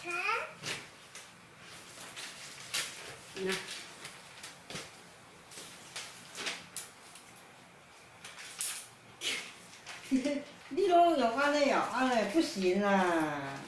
你看，你拢用安尼哦，安尼不行啦。